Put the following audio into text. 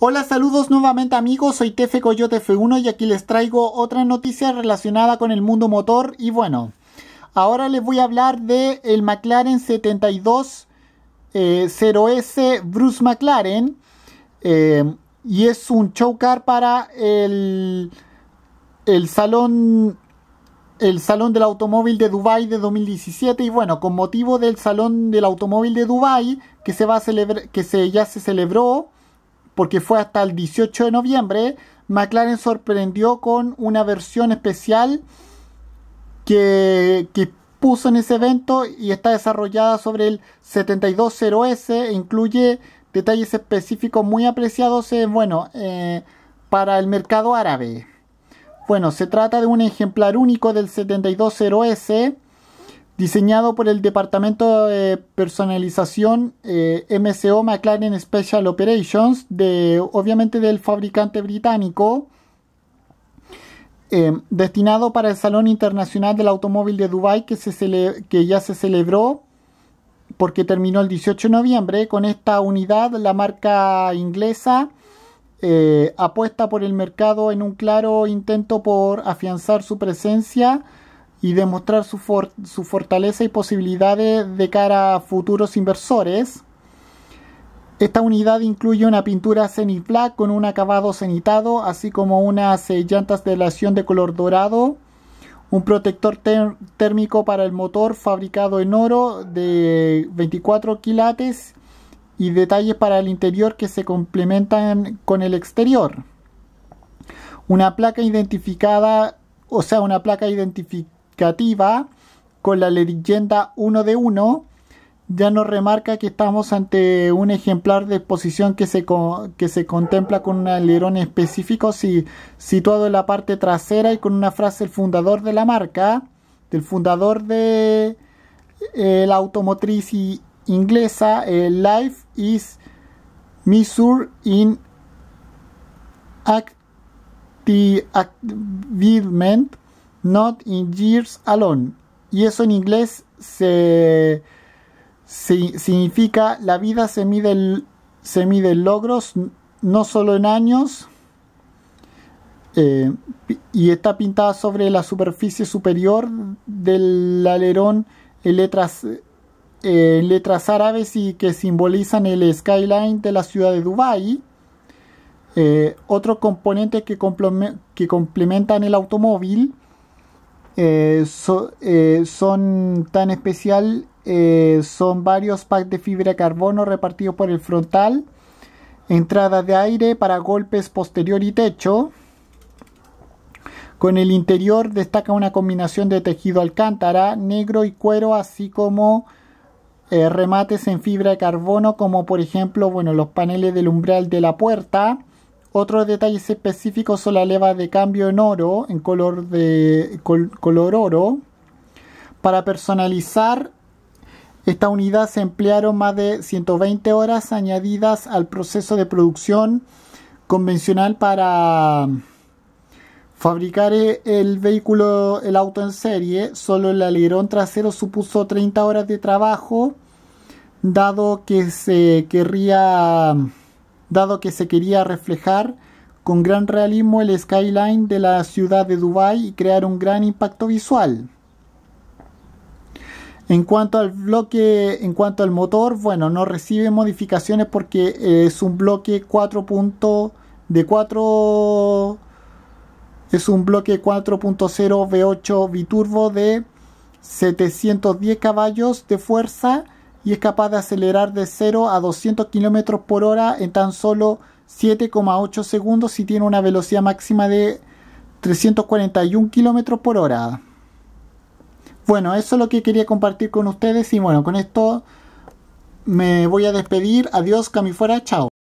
Hola, saludos nuevamente amigos, soy Tefe Coyote F1 y aquí les traigo otra noticia relacionada con el mundo motor. Y bueno, ahora les voy a hablar de el McLaren 72 0S eh, Bruce McLaren eh, y es un show car para el, el salón el Salón del Automóvil de Dubai de 2017 y bueno, con motivo del Salón del Automóvil de Dubai que se va a celebrar que ya se celebró porque fue hasta el 18 de noviembre, McLaren sorprendió con una versión especial que, puso en ese evento y está desarrollada sobre el 720S e incluye detalles específicos muy apreciados bueno, eh, para el mercado árabe. Bueno, se trata de un ejemplar único del 720S diseñado por el departamento de personalización eh, MCO McLaren Special Operations, de, obviamente del fabricante británico, eh, destinado para el Salón Internacional del Automóvil de se que ya se celebró porque terminó el 18 de noviembre. Con esta unidad, la marca inglesa eh, apuesta por el mercado en un claro intento por afianzar su presencia y demostrar su, su fortaleza y posibilidades de cara a futuros inversores. Esta unidad incluye una pintura Zenith Black con un acabado cenitado, así como unas eh, llantas de aleación de color dorado, un protector térmico para el motor fabricado en oro de 24 quilates y detalles para el interior que se complementan con el exterior. Una placa identificada, o sea, una placa identificada con la leyenda 1 de 1 ya nos remarca que estamos ante un ejemplar de exposición que se, que se contempla con un alerón específico situado en la parte trasera y con una frase del fundador de la marca, del fundador de eh, la automotriz inglesa, el Life is Missouri in Activement Not in Years Alone. Y eso en inglés se, significa la vida se mide, se mide logros, no solo en años. Eh, y está pintada sobre la superficie superior del alerón en letras, eh, letras árabes y que simbolizan el skyline de la ciudad de Dubai. Eh, otros componentes que, que complementan el automóvil eh, eh, son tan especial, eh, son varios packs de fibra de carbono repartidos por el frontal, entrada de aire para golpes posterior y techo. Con el interior destaca una combinación de tejido alcántara, negro y cuero, así como remates en fibra de carbono, como por ejemplo, bueno, los paneles del umbral de la puerta, otros detalles específicos son la leva de cambio en oro, en color, de, color oro. Para personalizar esta unidad se emplearon más de 120 horas añadidas al proceso de producción convencional para fabricar el vehículo, el auto en serie. Solo el alerón trasero supuso 30 horas de trabajo, dado que se querría dado que se quería reflejar con gran realismo el skyline de la ciudad de Dubái y crear un gran impacto visual. En cuanto al bloque, en cuanto al motor, bueno, no recibe modificaciones porque es un bloque 4. de 4 es un bloque 4.0 V8 biturbo de 710 caballos de fuerza y es capaz de acelerar de 0 a 200 km por hora en tan solo 7,8 segundos y tiene una velocidad máxima de 341 km por hora. Bueno, eso es lo que quería compartir con ustedes y bueno, con esto me voy a despedir. Adiós, Cami fuera, chao.